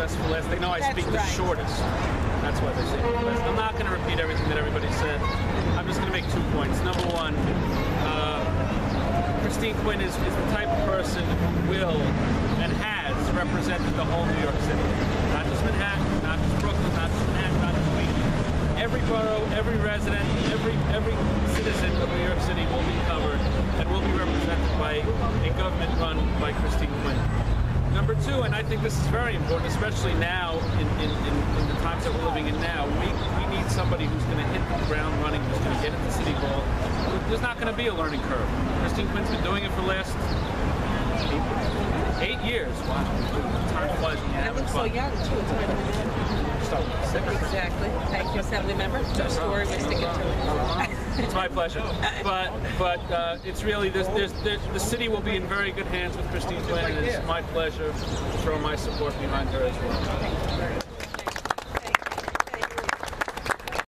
best. for last. They know I That's speak the right. shortest. That's why they say the best. I'm not going to repeat everything that everybody said. I'm just going to make two points. Number one, uh, Christine Quinn is, is the type of person who will and has represented the whole New York City. Not just Manhattan, not just Brooklyn, not just Manhattan, not just Queens. Every borough, every resident, every every citizen of New York City will be covered and will be represented by a government run by Christine Quinn. Two, and I think this is very important, especially now in, in, in, in the times that we're living in now, we, we need somebody who's going to hit the ground running, who's going to get into City Hall. There's not going to be a learning curve. Christine Quinn's been doing it for the last eight, eight years. Wow. Time flies when you're having look so fun. young too. It's hard to. Start with six. Exactly. Thank you, Assembly Member. True story. We stick it to. Uh-huh. It's my pleasure. But but uh, it's really there's the city will be in very good hands with Christine Quinn, and it's my pleasure to throw my support behind her as well.